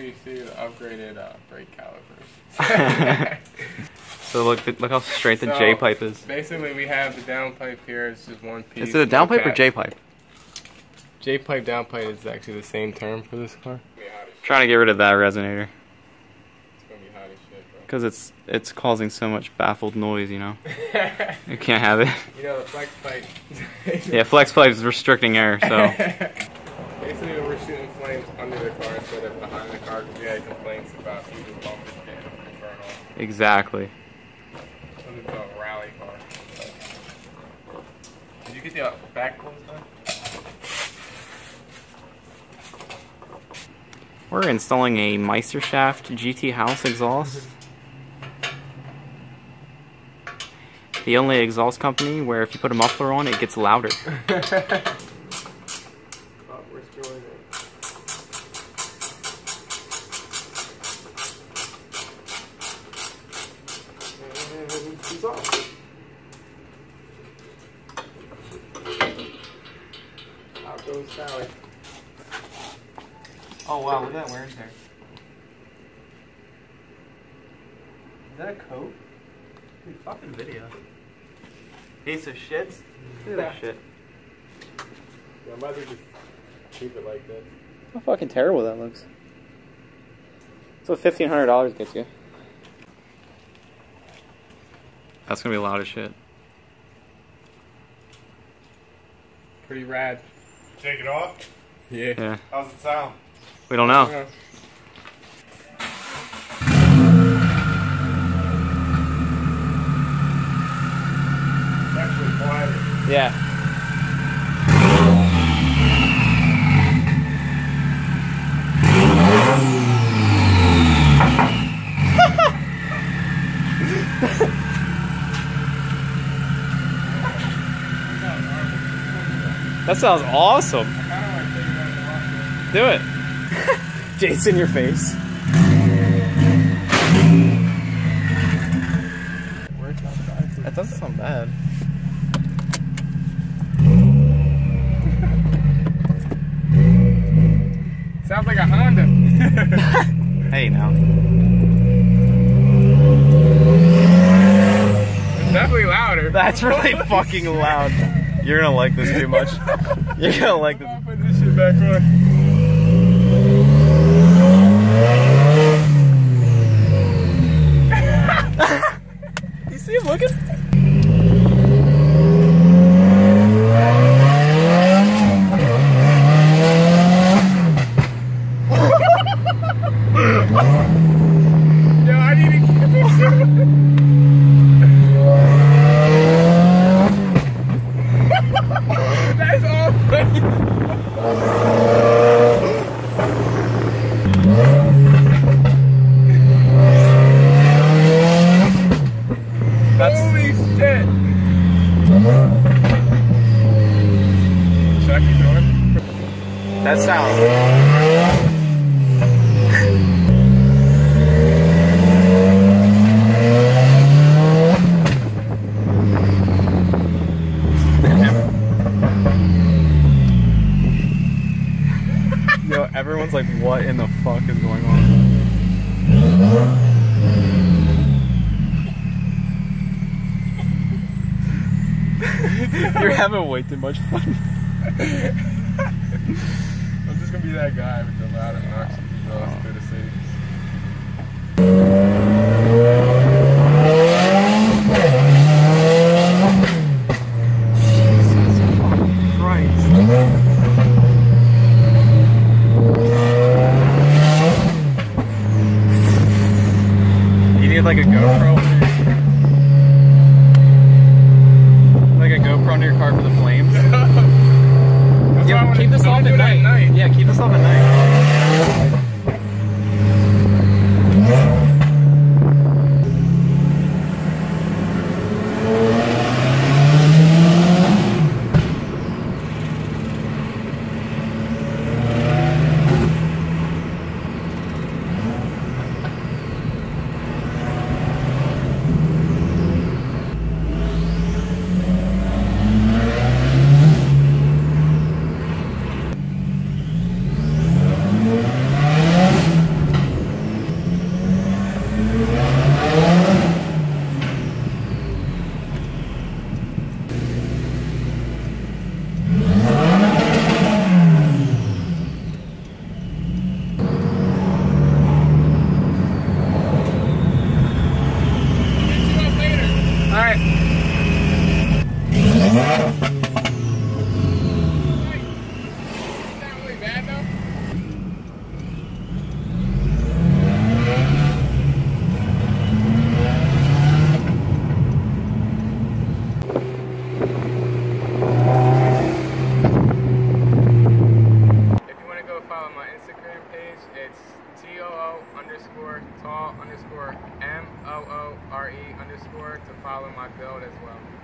do the upgraded uh, brake calipers. So look, look how straight the So, J pipe is. Basically, we have the downpipe here. It's just one piece. Is it a downpipe or J pipe? J pipe downpipe is actually the same term for this car. Trying to get rid of that resonator It's gonna be hot as shit, bro. because it's it's causing so much baffled noise. You know, you can't have it. you know the flex pipe. Yeah, flex pipe is restricting air, so Basically, we're shooting flames under the car instead of behind exactly. What is called a rally car. Did you get the uh, back closed done? We're installing a Meisterschaft GT House exhaust. The only exhaust company where if you put a muffler on, it gets louder. Oh, where's Jordan? And he's off. Out goes Sally. Oh wow, look at that wear and tear. Is that a coat? Dude, fucking video. Piece of shits. Look at that shit. Yeah, I might as well just keep it like this. How fucking terrible that looks. That's what fifteen hundred dollars gets you. That's gonna be loud as shit. Pretty rad. Take it off. Yeah. Yeah. How's it sound? We don't know. Yeah. Actually quieter. Yeah. That sounds awesome. Do it. Jason, your face. That doesn't sound bad. Sounds like a Honda. Hey now. It's definitely louder. That's really fucking loud. You're gonna like this too much. You're gonna like this. Put this shit back on. You see him looking? Yo, I need to get this shit. That's all fake. That's Holy shit. Should I keep going? That sound. Yo, everyone's like, what in the fuck is going on? You're having way too much fun. Be that guy with the loud obnoxious through the city. You need like a GoPro. Like a GoPro near your car for the flames. That's why I Yeah, wanna- keep this off at that night. Yeah, keep this off at night. follow my Instagram page. It's T O O underscore tall underscore M O O R E underscore to follow my build as well.